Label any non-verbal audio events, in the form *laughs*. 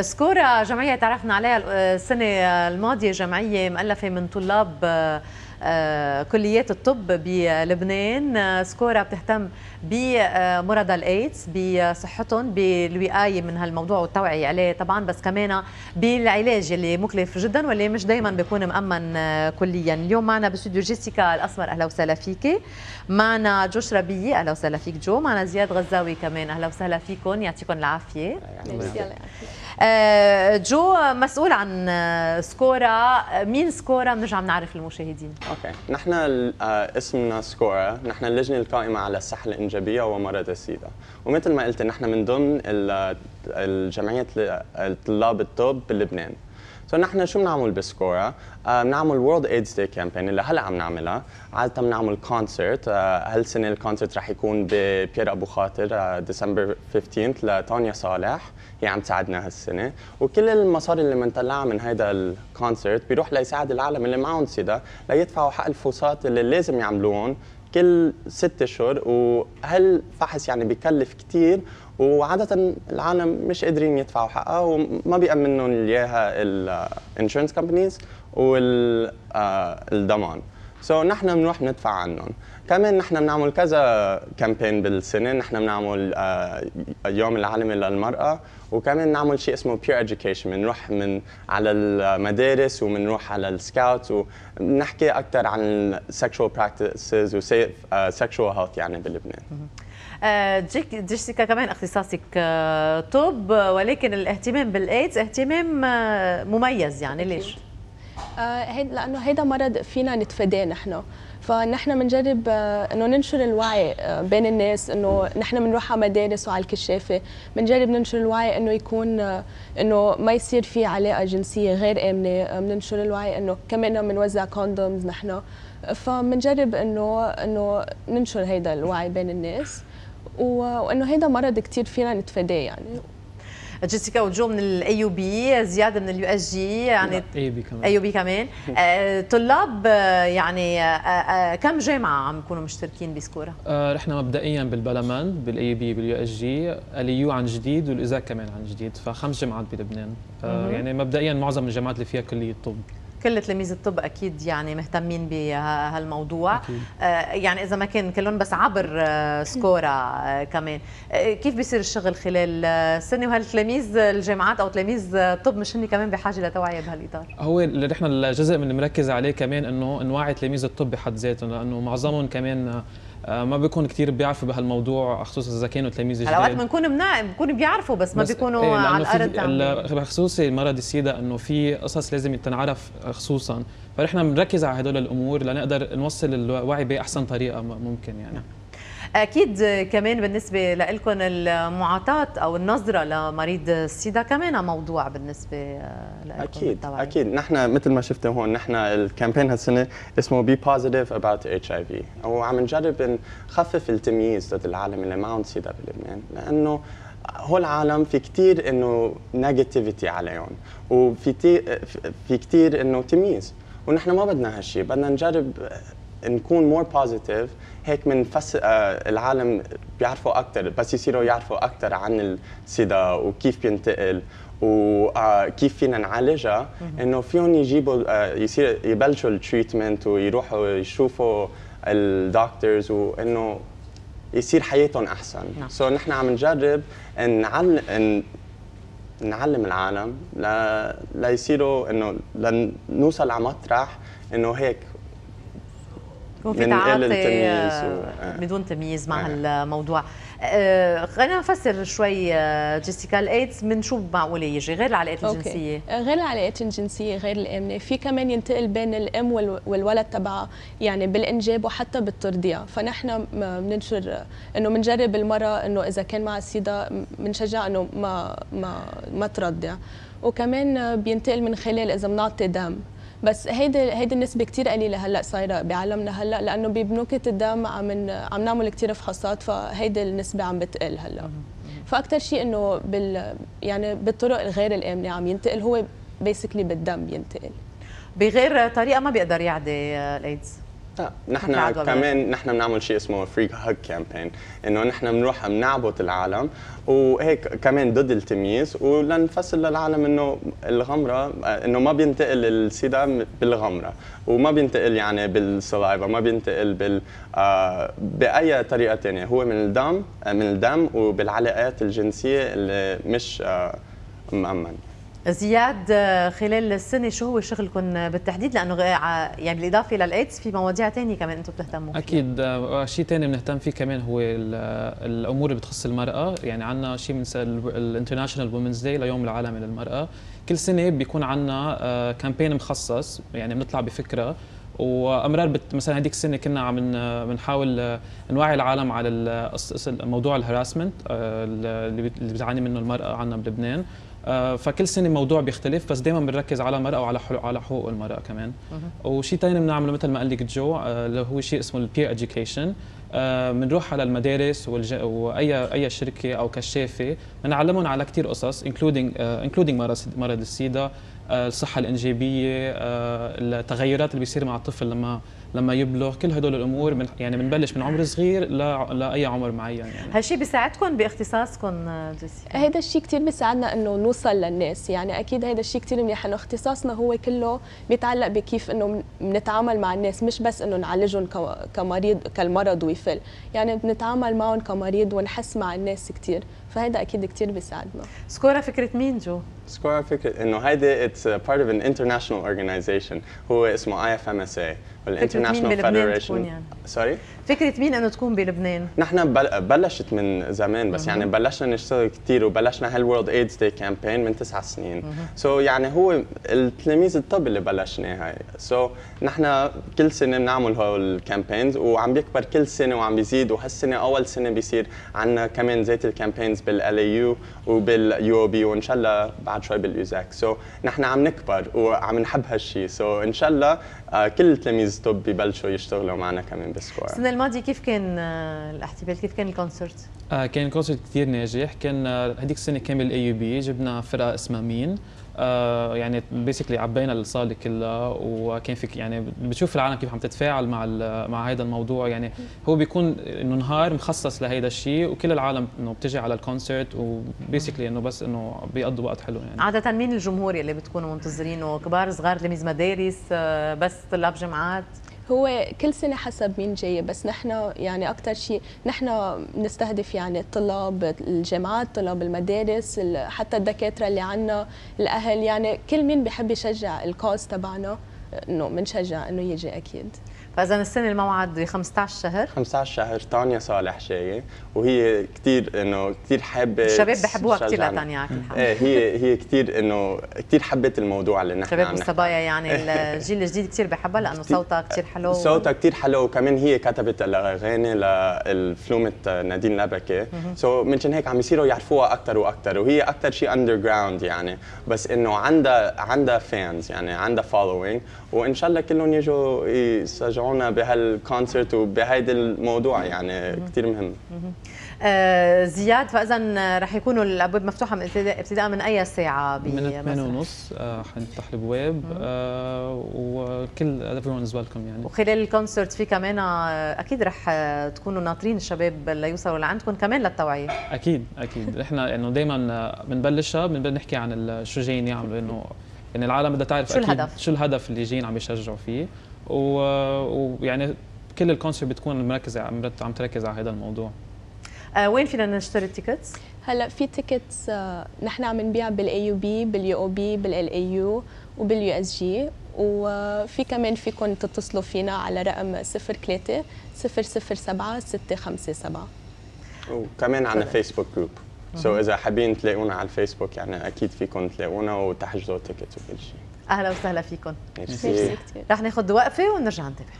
سكورا جمعية تعرفنا عليها السنة الماضية جمعية مؤلفة من طلاب آه، كليات الطب بلبنان. آه، سكورا بتهتم بمرضى الايدز بصحتهم بالوقايه من هالموضوع والتوعية عليه طبعا. بس كمان بالعلاج اللي مكلف جدا واللي مش دائما بيكون مأمن آه، كليا. اليوم معنا بأستوديو جيسيكا الأسمر أهلا وسهلا فيكي معنا جو شربيه أهلا وسهلا فيك جو. معنا زياد غزاوي كمان أهلا وسهلا فيكم. يعطيكم العافية. جو مسؤول عن سكورا مين سكورا بنرجع بنعرف المشاهدين. okay نحن اسمنا سكورا نحن اللجنة القائمة على الصحه الإنجابية ومرض السيدا. ومثل ما قلت نحن من ضمن الجمعية طلاب الطب بلبنان. so نحن شو بنعمل بسكورا؟ بنعمل World AIDS Day campaign اللي هلا عم نعملها، عادة بنعمل concert، هالسنة ال concert رح يكون ببيير ابو خاطر ديسمبر 15 لتانيا صالح، هي عم تساعدنا هالسنة، وكل المصاري اللي بنطلعها من هيدا ال concert بيروح ليساعد العالم اللي معهم سيدا ليدفعوا حق الفحوصات اللي لازم يعملوهم كل ست اشهر وهالفحص يعني بكلف كثير وعادة العالم مش قادرين يدفعوا حقها وما بيأمنون إياها ال insurance companies والضمان so, نحن بنروح ندفع عنهم. كمان نحن بنعمل كذا campaign بالسنة. نحن بنعمل يوم العالمي للمراه وكمان نعمل شيء اسمه peer education بنروح من على المدارس وبنروح على ال scouts وبنحكي أكثر عن ال sexual practices و safe sexual health يعني بلبنان آه، جيسيكا كمان اختصاصك آه، طب ولكن الاهتمام بالايدز اهتمام آه، مميز يعني ليش؟ هيد لأنه هيدا مرض فينا نتفاداه نحن. فنحن بنجرب إنه ننشر الوعي بين الناس إنه نحن بنروح على مدارس وعلى الكشافة. بنجرب ننشر الوعي إنه يكون إنه ما يصير في علاقة جنسية غير آمنة. بننشر الوعي إنه كمان بنوزع condoms نحن. فبنجرب إنه إنه ننشر هيدا الوعي بين الناس وإنه هيدا مرض كثير فينا نتفاداه يعني. جيسيكا وجو من ال AUB زياد من ال USJ يعني اي يو بي كمان. اي يو بي كمان. *laughs* آه، طلاب آه، يعني آه، كم جامعة عم يكونوا مشتركين بسكورا؟ رحنا مبدئيا بالبلمند بال AUB بال USJ ال LAU عن جديد وال USEK كمان عن جديد. فخمس جامعات بلبنان. يعني مبدئيا معظم الجامعات اللي فيها كلية طب. كل تلاميذ الطب أكيد يعني مهتمين بهالموضوع. آه يعني إذا ما كان كلهم بس عبر آه SCORA آه كمان. كيف بيصير الشغل خلال السنة آه، وهالتلاميذ الجامعات أو تلاميذ الطب مش هن كمان بحاجة لتوعية بهالإطار؟ هو اللي نحن الجزء من مركز عليه كمان إنه نوعي تلاميذ الطب بحد ذاتهم لأنه معظمهم كمان ما بيكون كثير بيعرفوا بهالموضوع خصوصا إذا كانوا تلاميذ جداد. هلا وقت بنكون بنا بنكون بيعرفوا بس ما بيكونوا إيه على الأرض بخصوص مرض السيدا إنه في قصص لازم تنعرف خصوصا. فنحن بنركز على هدول الأمور لنقدر نوصل الوعي بأحسن طريقة ممكن يعني. أكيد كمان بالنسبة لكم المعاطاة أو النظرة لمريض السيدا كمان موضوع بالنسبة لكم أكيد بالتوعية. أكيد. نحن مثل ما شفتوا هون نحن الكامبين هالسنة اسمه Be Positive about HIV وعم نجرب نخفف التمييز ضد العالم اللي معهم سيدا بلبنان لأنه هو العالم في كثير إنه negativity عليهم وفي في كثير إنه تمييز ونحن ما بدنا هالشيء بدنا نجرب نكون more positive هيك من فس آه العالم بيعرفوا أكثر بس يصيروا يعرفوا أكثر عن السيدا وكيف بينتقل وكيف آه فينا نعالجها. إنه فيهم يجيبوا آه يصير يبلشوا ال treatment ويروحوا يشوفوا ال doctors وإنه يصير حياتهم أحسن. نعم. so نحن عم نجرب نعلم نعلم العالم ل... ليصيروا إنه لنوصل على مطرح إنه هيك يكون في تعاطي آه، بدون تمييز مع آه. الموضوع. آه خلينا نفسر شوي آه، جيسيكا الايدز من شو معقول يجي؟ غير العلاقات الجنسية. غير العلاقات الجنسية غير الامنه في كمان ينتقل بين الأم والولد تبعها يعني بالإنجاب وحتى بالترضيع. فنحن بننشر إنه بنجرب المرأة إنه إذا كان معها سيدا بنشجع إنه ما ما ما ترضع. وكمان بينتقل من خلال إذا بنعطي دم. بس هيدي هيدي النسبة كثير قليلة هلأ صايرة بعالمنا هلأ لأنه ببنوكه الدم عم عم نعمل كثير فحوصات فهيدي النسبة عم بتقل هلأ. فاكثر شيء إنه بال يعني بالطرق الغير الآمنة عم ينتقل هو basically بالدم بينتقل بغير طريقة ما بيقدر يعدي الايدز لا نحن كمان نحن بنعمل شيء اسمه free hug campaign إنه نحن بنروح بنعبط العالم وهيك كمان ضد التمييز ولنفسر للعالم إنه الغمرة إنه ما بينتقل السيدا بالغمرة وما بينتقل يعني بال saliva ما بينتقل بال آه بأي طريقة ثانية هو من الدم من الدم وبالعلاقات الجنسية اللي مش آه مأمن. زياد خلال السنة شو هو شغلكم بالتحديد؟ لأنه يعني بالاضافه للايدز في مواضيع ثانية كمان أنتم بتهتموا فيها. أكيد شيء ثاني بنهتم فيه كمان هو الأمور اللي بتخص المرأة. يعني عندنا شيء من ال International Women's Day ليوم العالمي للمرأة. كل سنة بيكون عندنا campaign مخصص يعني بنطلع بفكرة. وأمرار بت مثلا هذيك السنة كنا عم بنحاول نوعي العالم على موضوع ال harassment اللي بتعاني منه المرأة عندنا بلبنان. آه، فكل سنة موضوع بيختلف بس دائما بنركز على المراه وعلى على حقوق المرأة كمان. وشيء ثاني بنعمله مثل ما قال لك جو آه، اللي هو شيء اسمه ال peer education بنروح على المدارس والج... واي أي شركة أو كشافة بنعلمهم على كثير قصص including including مرض السيدا آه، الصحة الإنجابية التغيرات اللي بيصير مع الطفل لما لما يبلغ كل هدول الأمور من يعني بنبلش من عمر صغير لا لاي عمر معين يعني. هالشيء بيساعدكم باختصاصكم جيسي؟ هذا الشيء كثير بيساعدنا إنه نوصل للناس. يعني أكيد هذا الشيء كثير منيح إنه اختصاصنا هو كله بيتعلق بكيف إنه بنتعامل مع الناس مش بس إنه نعالجهم كمريض كالمرض ويفل. يعني بنتعامل معهم كمريض ونحس مع الناس كثير فهذا أكيد كثير بيساعدنا. SCORA فكرة مين جو؟ SCORA فكرة إنه هيدي it's part of an international organization هو اسمه اي اف ام اس اي والانترناشونال فيدريشن يعني. سوري فكرة مين إنه تكون بلبنان؟ نحن بلشت من زمان بس يعني بلشنا نشتغل كثير وبلشنا هال World AIDS Day campaign من تسع سنين. so يعني هو التلاميذ الطب اللي بلشناها. so نحن كل سنة بنعمل هول ال campaigns وعم بيكبر كل سنة وعم بيزيد وهالسنة أول سنة بيصير عندنا كمان زيت ال campaigns بال LAU وبال UOB وإن شاء الله بعد شوي بال USEK so نحن عم نكبر وعم نحب هالشيء so إن شاء الله آه، كل تلاميذ طب ببلشوا يشتغلوا معنا كمان ب SCORA السنة الماضيه كيف كان آه، الاحتفال؟ كيف كان ال concert؟ آه كان concert كثير ناجح. كان آه، هذيك السنة كان بال AUB جبنا فرقة اسمها مين. آه يعني basically عبينا الصاله كلها وكان فيك يعني بتشوف العالم كيف عم تتفاعل مع مع هذا الموضوع. يعني هو بيكون إنه نهار مخصص لهيدا الشيء وكل العالم إنه بتجي على الكونسرت وبيسكلي إنه بس إنه بيقضوا وقت حلو يعني. عادة مين الجمهور اللي بتكونوا منتظرينه؟ كبار صغار تلاميذ مدارس آه، بس طلاب جامعات؟ هو كل سنة حسب مين جاي بس نحن يعني أكثر شيء نحن نستهدف يعني طلاب الجامعات طلاب المدارس حتى الدكاترة اللي عنا الأهل يعني كل مين بحب يشجع الكوز تبعنا إنه بنشجع إنه يجي أكيد. فإذا السنة الموعد ب 15 شهر. 15 شهر تانيا صالح جاية وهي كثير إنه كثير حابه الشباب بحبوها كثير لتانيا على كل حال. إيه هي هي كثير إنه كثير حبت الموضوع اللي نحن الشباب والصبايا يعني *laughs* الجيل الجديد كثير بحبها لأنه صوتها كثير حلو. صوتها كثير حلو. وكمان هي كتبت الاغاني للفيلم مع نادين لبكي. so منشان هيك عم يصيروا يعرفوها أكثر وأكثر وهي أكثر شيء underground يعني. بس إنه عندها عندها fans يعني عندها following وإن شاء الله كلهم يجوا يشجعونا بهال concert وبهيدا الموضوع يعني كثير مهم. آه زياد فاذا رح يكونوا الأبواب مفتوحة من ابتداء من أي ساعة من 8 ونص آه حنفتح الأبواب آه و everyone is welcome يعني. وخلال ال concert في كمان آه، أكيد رح تكونوا ناطرين الشباب ليوصلوا لعندكم كمان للتوعية. أكيد أكيد. *laughs* إحنا إنه دائما بنبلشها بنحكي عن شو جايين يعملوا انه يعني العالم بدها تعرف شو الهدف؟ شو الهدف اللي جايين عم يشجعوا فيه. ويعني كل ال concert بتكون مركزه عم تركز على هذا الموضوع. آه وين فينا نشتري ال tickets؟ هلا في tickets آه نحن عم نبيع بال AUB بال UOB بال LAU وبال USJ وفي كمان فيكم تتصلوا فينا على رقم 03 007 657 وكمان عندنا Facebook group so إذا حابين تلاقونا على الفيسبوك يعني أكيد فيكم تلاقونا وتحجزوا ticket وكل شيء. أهلا وسهلا فيكم ميرسي. رح ناخذ وقفة ونرجع نتابع